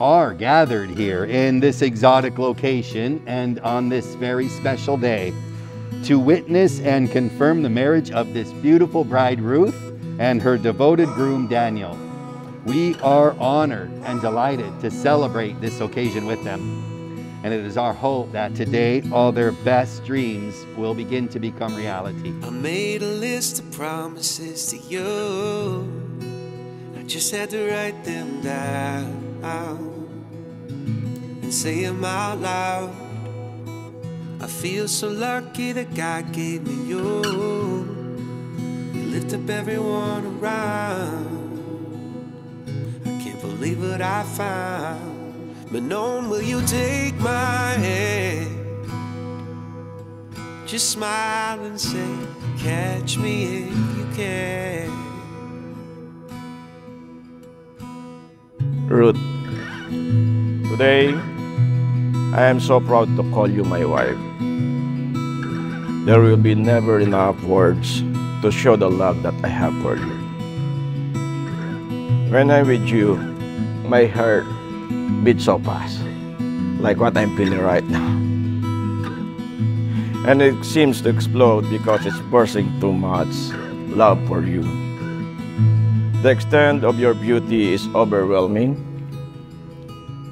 are gathered here in this exotic location and on this very special day to witness and confirm the marriage of this beautiful bride Ruth and her devoted groom Daniel. We are honored and delighted to celebrate this occasion with them. And it is our hope that today all their best dreams will begin to become reality. I made a list of promises to you. I just had to write them down and say them out loud. I feel so lucky that God gave me you. You lift up everyone around. I can't believe what I found. Manon, will you take my hand? Just smile and say, Catch me if you can. Ruth, today I am so proud to call you my wife. There will be never enough words to show the love that I have for you. When I'm with you, my heart beats so fast, like what I'm feeling right now. And it seems to explode because it's bursting too much love for you. The extent of your beauty is overwhelming,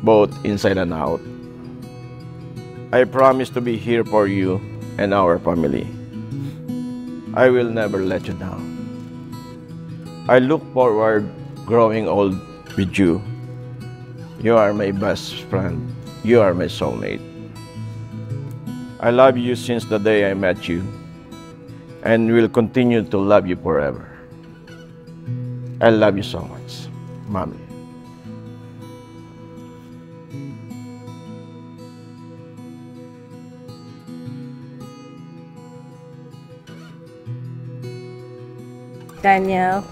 both inside and out. I promise to be here for you and our family. I will never let you down. I look forward growing old with you. You are my best friend. You are my soulmate. I love you since the day I met you and will continue to love you forever. I love you so much, Mommy. Daniel,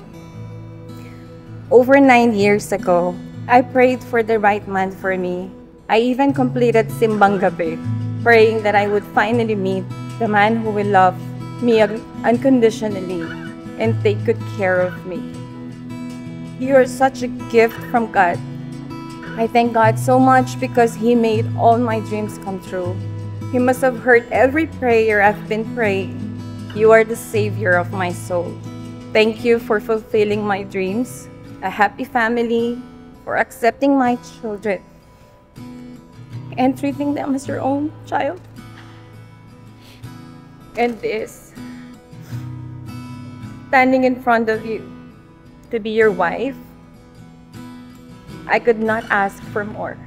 over nine years ago, I prayed for the right man for me. I even completed Simbang Gabi, praying that I would finally meet the man who will love me unconditionally and take good care of me. You are such a gift from God. I thank God so much because He made all my dreams come true. He must have heard every prayer I've been praying. You are the Savior of my soul. Thank you for fulfilling my dreams, a happy family, for accepting my children, and treating them as your own child. And this, standing in front of you to be your wife, I could not ask for more.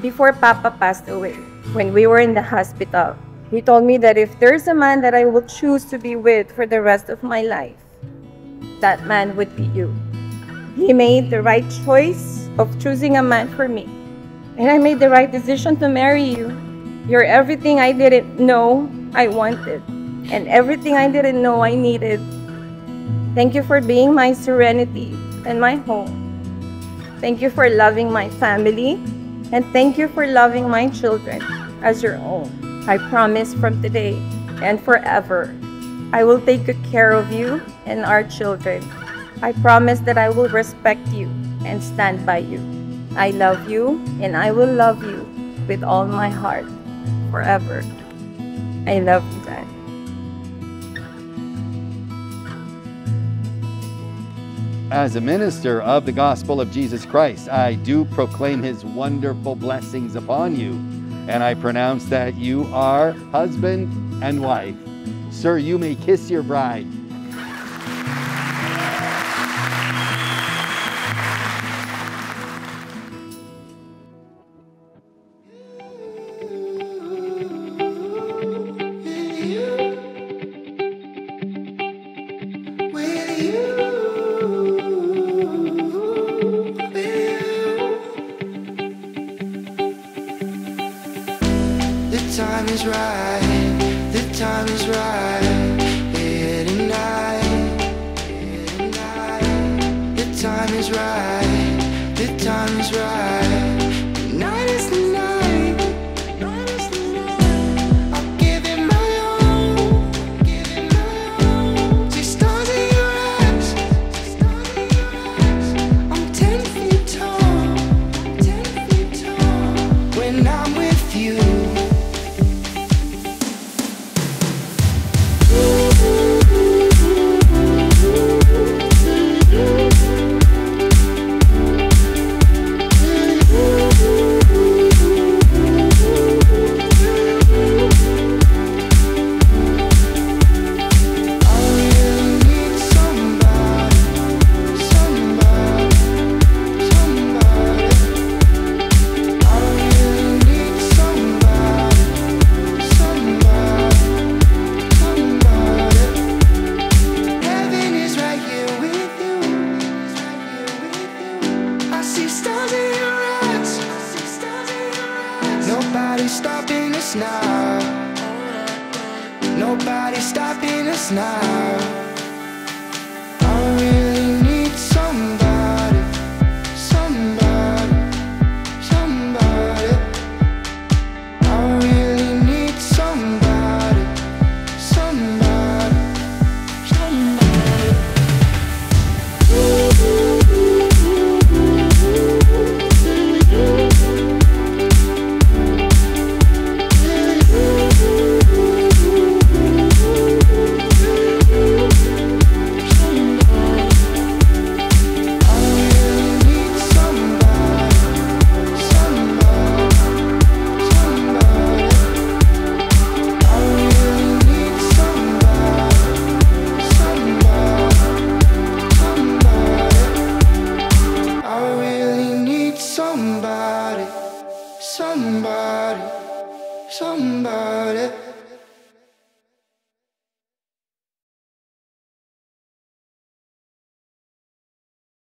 Before Papa passed away, when we were in the hospital, he told me that if there's a man that I will choose to be with for the rest of my life, that man would be you. He made the right choice of choosing a man for me. And I made the right decision to marry you. You're everything I didn't know I wanted, and everything I didn't know I needed. Thank you for being my serenity and my home. Thank you for loving my family, and thank you for loving my children as your own. I promise from today and forever I will take good care of you and our children. I promise that I will respect you and stand by you. I love you and I will love you with all my heart forever. I love you, Dad. As a minister of the gospel of Jesus Christ, I do proclaim his wonderful blessings upon you, and I pronounce that you are husband and wife. Sir, you may kiss your bride. The is right, the time is right. Here tonight. The time is right, the time is right. Nobody's stopping us now.